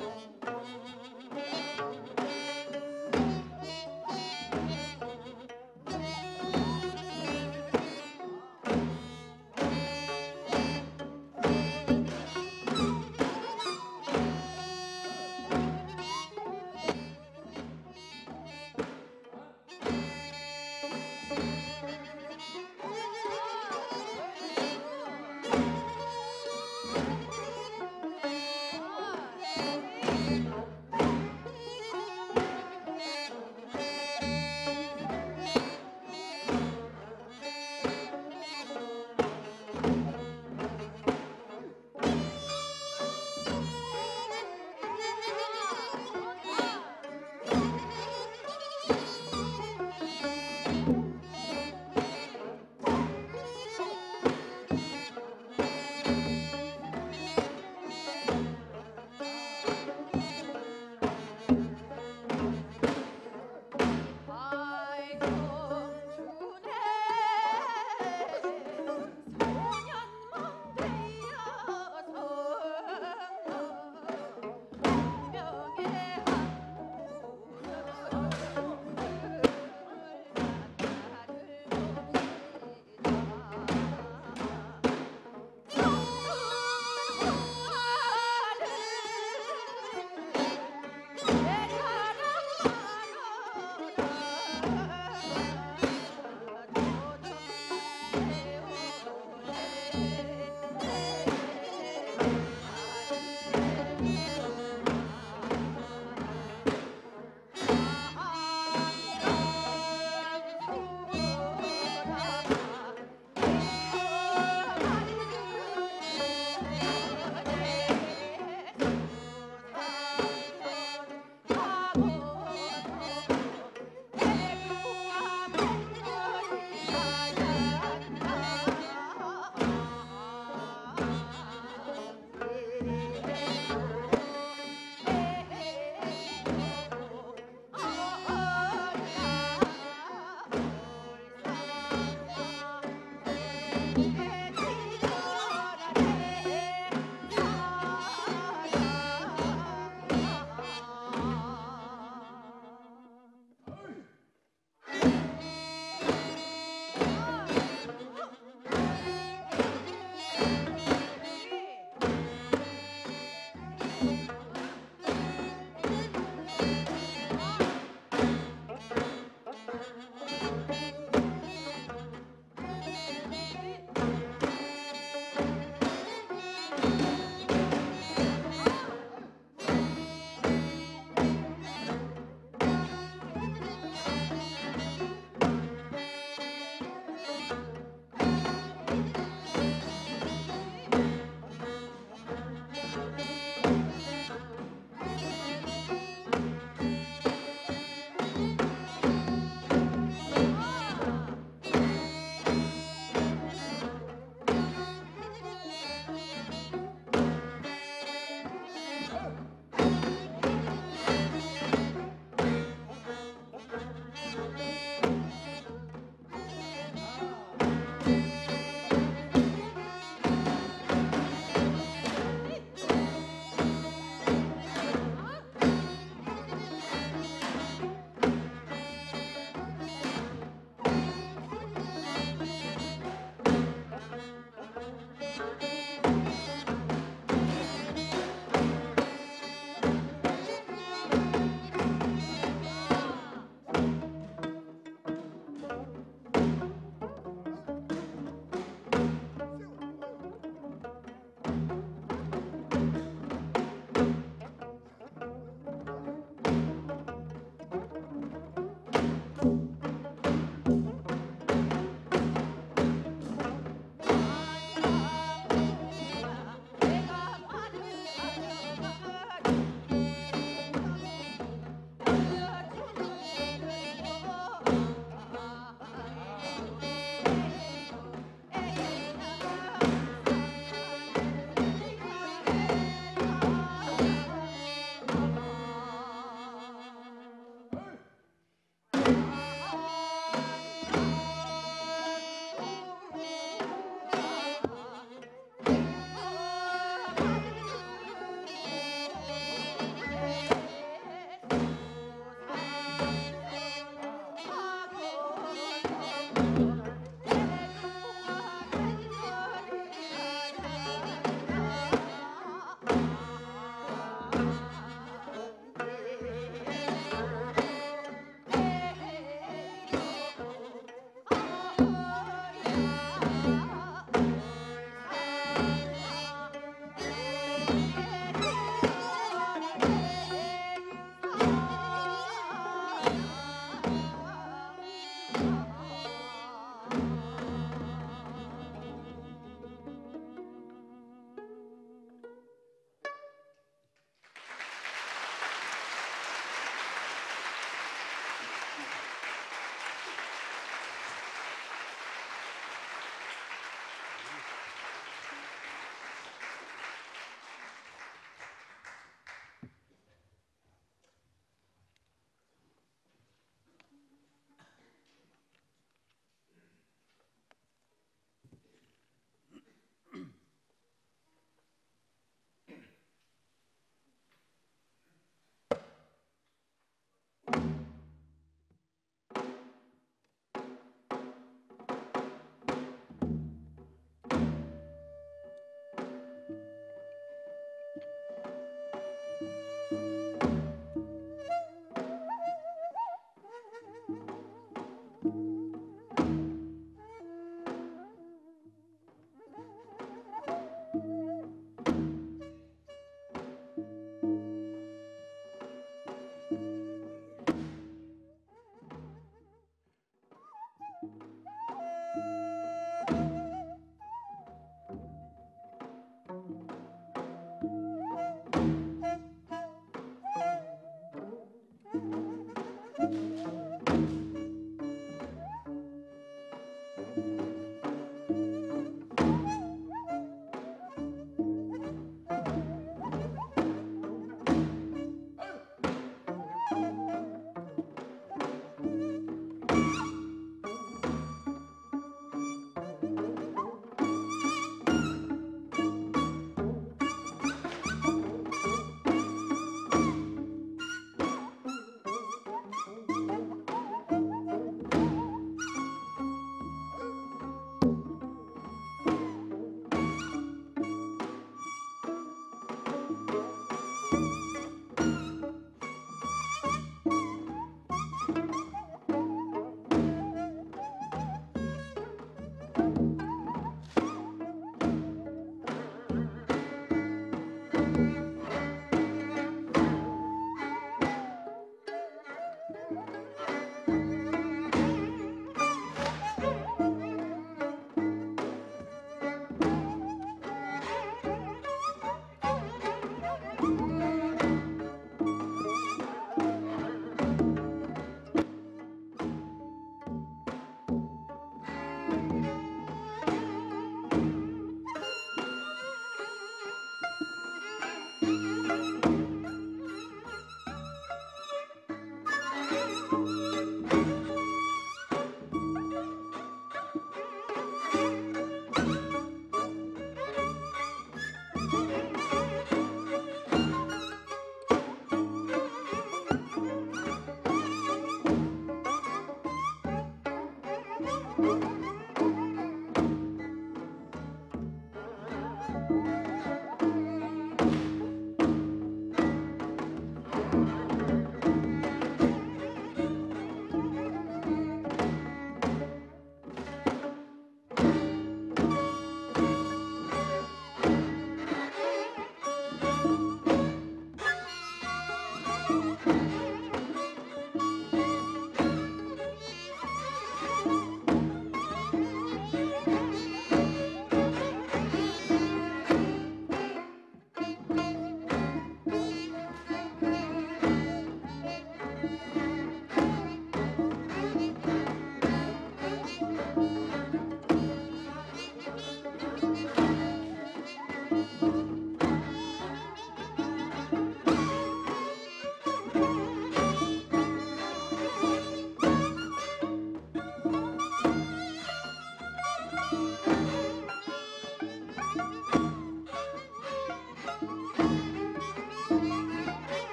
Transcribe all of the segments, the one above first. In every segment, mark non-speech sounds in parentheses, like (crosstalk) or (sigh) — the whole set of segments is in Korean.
Bye.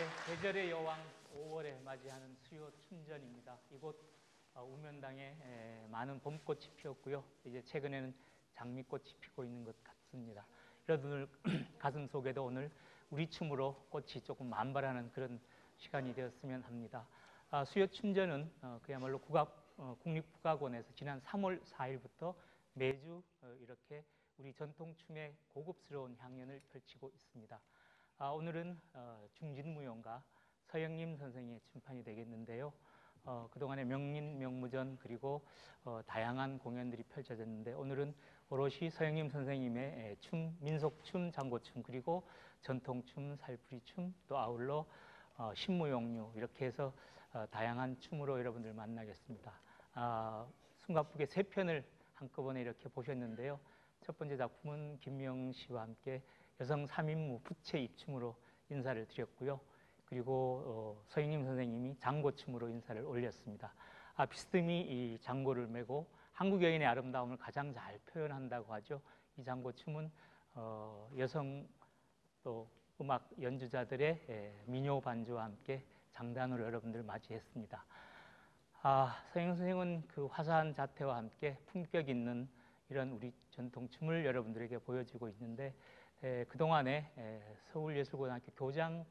네, 계절의 여왕 5월에 맞이하는 수요 춘전입니다. 이곳 어, 우면당에 에, 많은 봄꽃이 피었고요. 이제 최근에는 장미꽃이 피고 있는 것 같습니다. 여러분들 (clears throat) 가슴 속에도 오늘 우리 춤으로 꽃이 조금 만발하는 그런 시간이 되었으면 합니다. 아, 수요 춘전은 어, 그야말로 국악, 어, 국립국악원에서 지난 3월 4일부터 매주 어, 이렇게 우리 전통 춤의 고급스러운 향연을 펼치고 있습니다. 아, 오늘은 어, 중진무용가 서영림 선생의 춤판이 되겠는데요. 어, 그동안의 명린, 명무전 그리고 어, 다양한 공연들이 펼쳐졌는데 오늘은 오롯이 서영림 선생님의 에, 춤, 민속춤, 장고춤 그리고 전통춤, 살풀이춤 또 아울러 어, 신무용류 이렇게 해서 어, 다양한 춤으로 여러분들 만나겠습니다. 아, 숨가쁘게 세 편을 한꺼번에 이렇게 보셨는데요. 첫 번째 작품은 김명 씨와 함께 여성 3인무 부채 입춤으로 인사를 드렸고요. 그리고 어, 서인님 선생님이 장고춤으로 인사를 올렸습니다. 아, 비스듬히 이 장고를 메고 한국 여인의 아름다움을 가장 잘 표현한다고 하죠. 이 장고춤은 어, 여성 또 음악 연주자들의 에, 민요 반주와 함께 장단으로 여러분들 맞이했습니다. 아, 서영 선생은 그 화사한 자태와 함께 품격 있는 이런 우리 전통 춤을 여러분들에게 보여주고 있는데 에, 그동안에 에, 서울예술고등학교 교장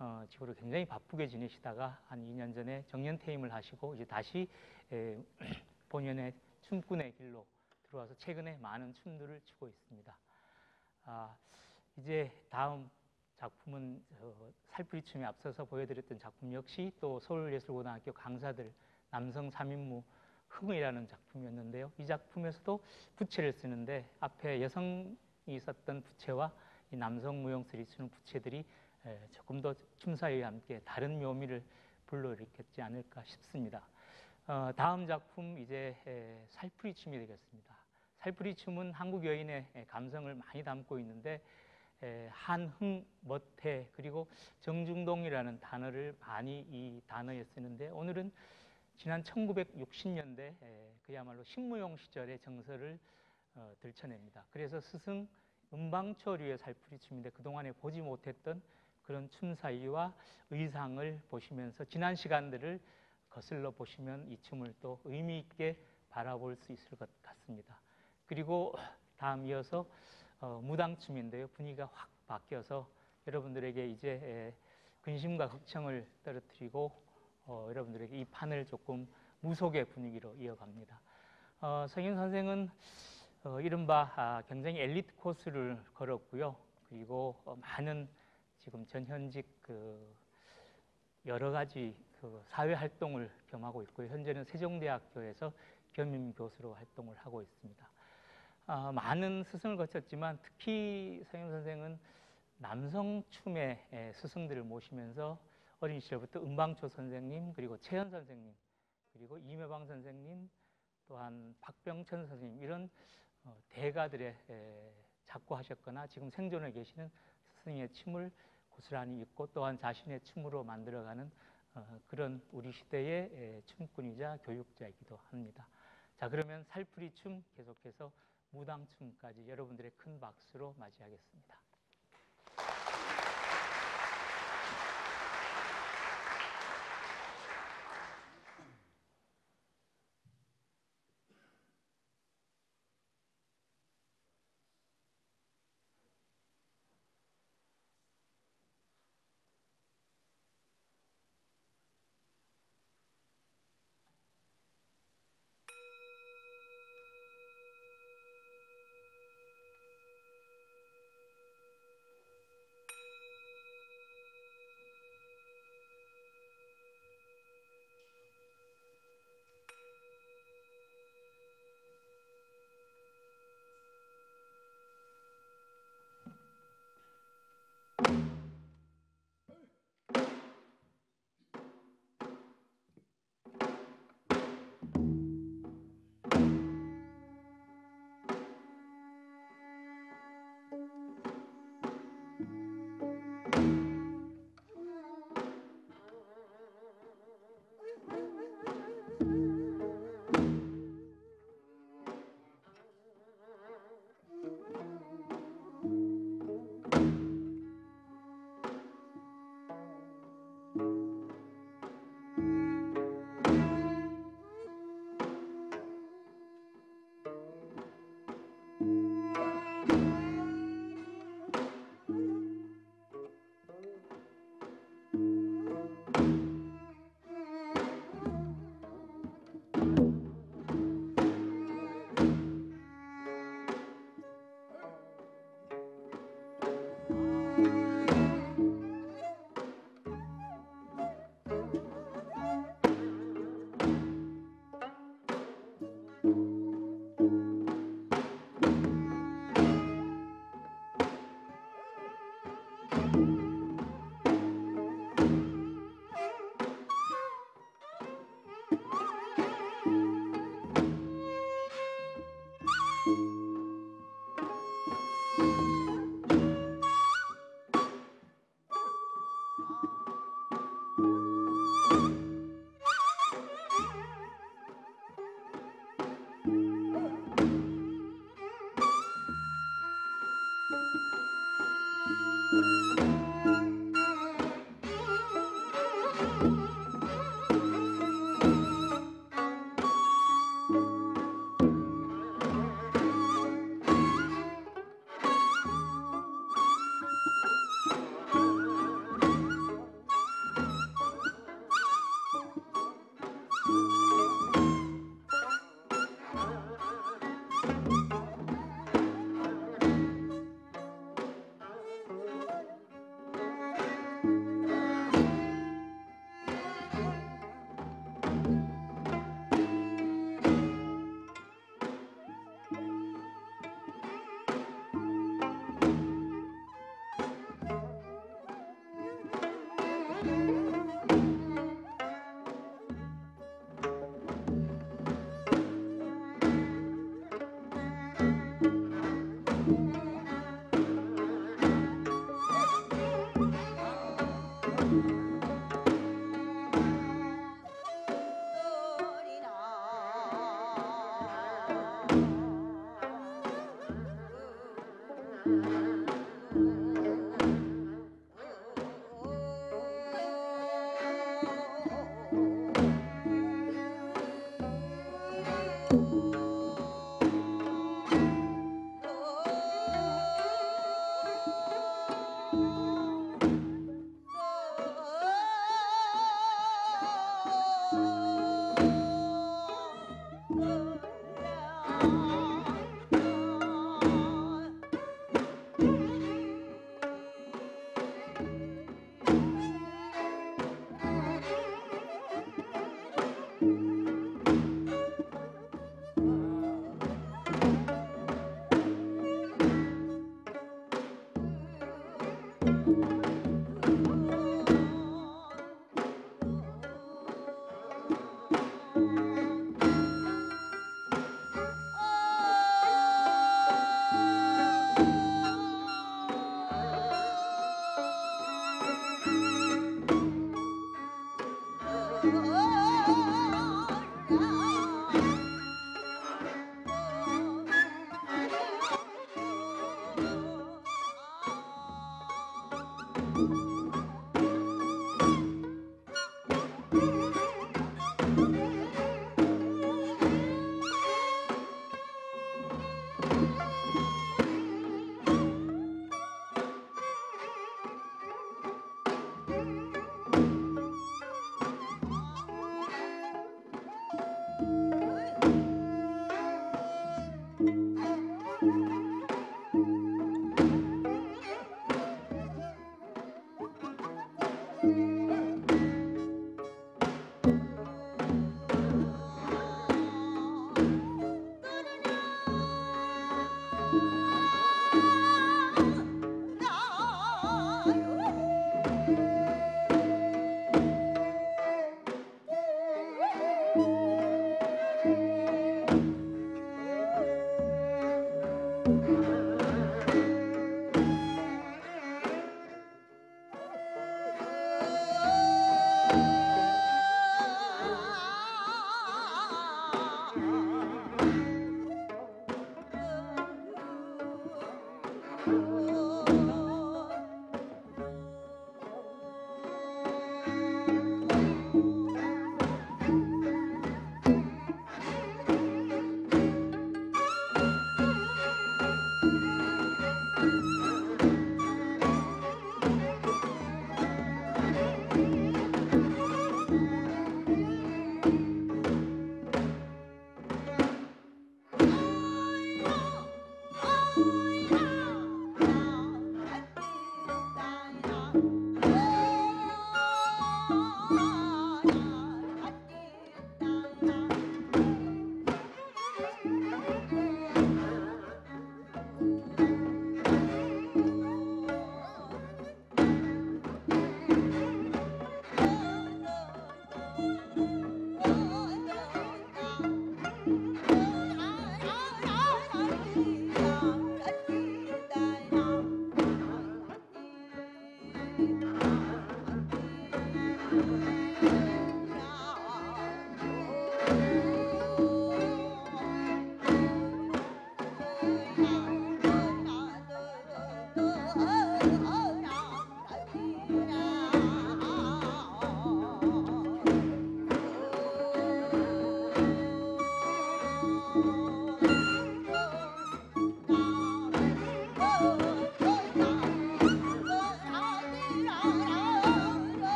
어, 직으로 굉장히 바쁘게 지내시다가 한 2년 전에 정년 퇴임을 하시고 이제 다시 에, (clears throat) 본연의 춤꾼의 길로 들어와서 최근에 많은 춤들을 추고 있습니다. 아, 이제 다음 작품은 어, 살풀이 춤에 앞서서 보여드렸던 작품 역시 또 서울예술고등학교 강사들 남성 3인무 흥이라는 작품이었는데요. 이 작품에서도 부채를 쓰는데 앞에 여성이 있었던 부채와 이 남성 무용슬이 쓰는 부채들이 조금 더 춤사위와 함께 다른 묘미를 불러일으켰지 않을까 싶습니다. 어, 다음 작품 이제 살풀이 춤이 되겠습니다. 살풀이 춤은 한국 여인의 감성을 많이 담고 있는데 에, 한흥, 멋태 그리고 정중동이라는 단어를 많이 이 단어에 쓰는데 오늘은 지난 1960년대 에, 그야말로 신무용 시절의 정서를 어, 들춰냅니다. 그래서 스승 음방초류의 살풀이춤인데 그동안에 보지 못했던 그런 춤사위와 의상을 보시면서 지난 시간들을 거슬러 보시면 이 춤을 또 의미 있게 바라볼 수 있을 것 같습니다. 그리고 다음 이어서 어, 무당춤인데요. 분위기가 확 바뀌어서 여러분들에게 이제 근심과 걱정을 떨어뜨리고 어, 여러분들에게 이 판을 조금 무속의 분위기로 이어갑니다. 어, 성인 선생은 어, 이른바 아, 굉장히 엘리트 코스를 걸었고요. 그리고 어, 많은 지금 전현직 그 여러 가지 그 사회 활동을 겸하고 있고요. 현재는 세종대학교에서 겸임 교수로 활동을 하고 있습니다. 아, 많은 스승을 거쳤지만 특히 성현 선생은 남성 춤의 스승들을 모시면서 어린 시절부터 은방초 선생님 그리고 최현 선생님 그리고 이매방 선생님 또한 박병천 선생님 이런 어, 대가들의 작고하셨거나 지금 생존해 계시는 스승의 춤을 고스란히 입고 또한 자신의 춤으로 만들어가는 어, 그런 우리 시대의 춤꾼이자 교육자이기도 합니다. 자 그러면 살풀이 춤 계속해서 무당춤까지 여러분들의 큰 박수로 맞이하겠습니다.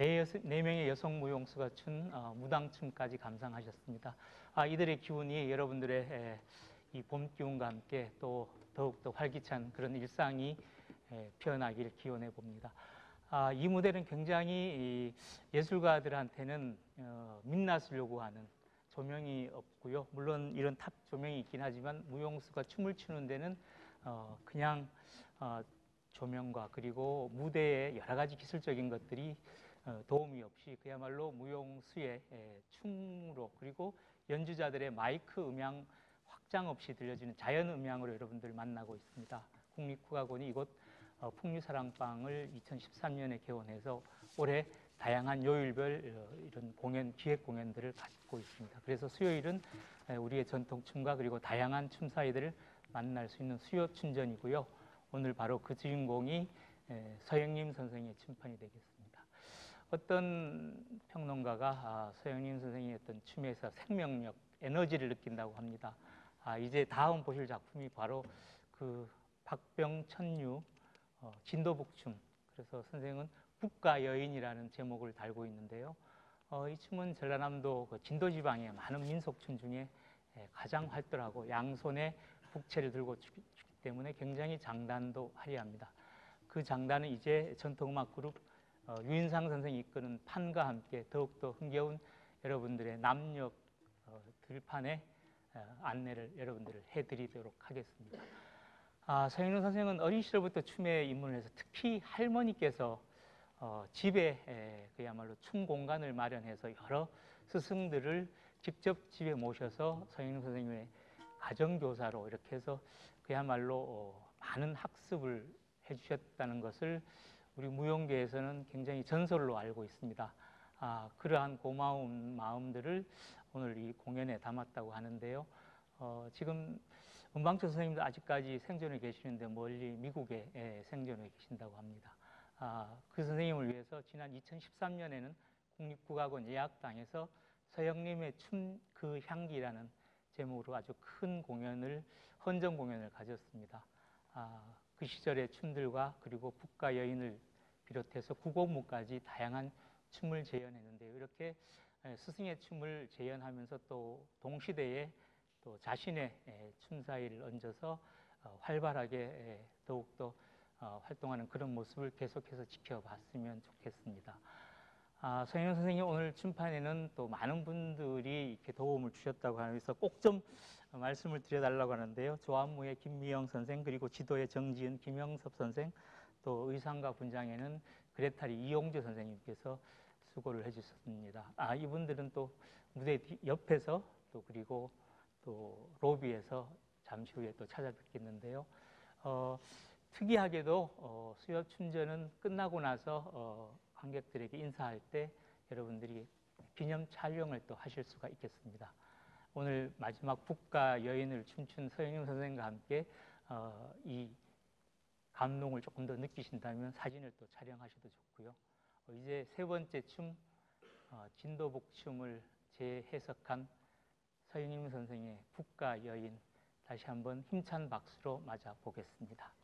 네, 네 명의 여성 무용수가 춘 어, 무당춤까지 감상하셨습니다. 아, 이들의 기운이 여러분들의 에, 이봄 기운과 함께 또 더욱더 활기찬 그런 일상이 에, 피어나길 기원해 봅니다. 아, 이 무대는 굉장히 이 예술가들한테는 어, 민낯으려고 하는 조명이 없고요. 물론 이런 탑 조명이 있긴 하지만 무용수가 춤을 추는 데는 어, 그냥 어, 조명과 그리고 무대의 여러 가지 기술적인 것들이 어, 도움이 없이 그야말로 무용수의 에, 춤으로 그리고 연주자들의 마이크 음향 확장 없이 들려지는 자연 음향으로 여러분들 만나고 있습니다. 국립국악원이 이곳 어, 풍류사랑방을 2013년에 개원해서 올해 다양한 요일별 어, 이런 공연 기획 공연들을 갖고 있습니다. 그래서 수요일은 에, 우리의 전통 춤과 그리고 다양한 춤사위들을 만날 수 있는 수요 춘전이고요. 오늘 바로 그 주인공이 에, 서영림 선생의 춤판이 되겠습니다. 어떤 평론가가 아, 서영림 선생의 어떤 춤에서 생명력, 에너지를 느낀다고 합니다. 아, 이제 다음 보실 작품이 바로 그 박병천유 어, 진도북춤. 그래서 선생은 북가 여인이라는 제목을 달고 있는데요. 어, 이 춤은 전라남도 그 진도지방의 많은 민속춤 중에 에, 가장 활달하고 양손에 북채를 들고 추기, 때문에 굉장히 장단도 화려합니다. 그 장단은 이제 전통음악 그룹 어, 유인상 선생이 이끄는 판과 함께 더욱더 흥겨운 여러분들의 남녀 어, 들판에 어, 안내를 여러분들을 해드리도록 하겠습니다. 아, 서영룡 선생은 어린 시절부터 춤에 입문을 해서 특히 할머니께서 어, 집에 에, 그야말로 춤 공간을 마련해서 여러 스승들을 직접 집에 모셔서 서영룡 선생님의 가정교사로 이렇게 해서 그야말로 어, 많은 학습을 해주셨다는 것을 우리 무용계에서는 굉장히 전설로 알고 있습니다. 아, 그러한 고마운 마음들을 오늘 이 공연에 담았다고 하는데요. 어, 지금 은방초 선생님도 아직까지 생존해 계시는데 멀리 미국에 예, 생존해 계신다고 합니다. 아, 그 선생님을 위해서 지난 2013년에는 국립국악원 예약당에서 서영님의 춤 그 향기라는 제목으로 아주 큰 공연을 헌정 공연을 가졌습니다. 아, 그 시절의 춤들과 그리고 북가 여인을 비롯해서 구곡무까지 다양한 춤을 재현했는데요. 이렇게 에, 스승의 춤을 재현하면서 또 동시대에 또 자신의 에, 춤사위를 얹어서 어, 활발하게 에, 더욱더 어, 활동하는 그런 모습을 계속해서 지켜봤으면 좋겠습니다. 아, 서영 선생님 오늘 춤판에는 또 많은 분들이 이렇게 도움을 주셨다고 해서 꼭 좀 말씀을 드려달라고 하는데요. 조안무의 김미영 선생 그리고 지도의 정지은 김영섭 선생 또 의상과 분장에는 그레타리 이용주 선생님께서 수고를 해주셨습니다. 아 이분들은 또 무대 뒤- 옆에서 또 그리고 또 로비에서 잠시 후에 또 찾아뵙겠는데요. 어, 특이하게도 어, 수요 춘전은 끝나고 나서 어, 관객들에게 인사할 때 여러분들이 기념 촬영을 또 하실 수가 있겠습니다. 오늘 마지막 북가 여인을 춤춘 서영임 선생과 함께 어, 이 감동을 조금 더 느끼신다면 사진을 또 촬영하셔도 좋고요. 어, 이제 세 번째 춤 어, 진도복 춤을 재해석한 서영임 선생의 북가 여인 다시 한번 힘찬 박수로 맞아 보겠습니다.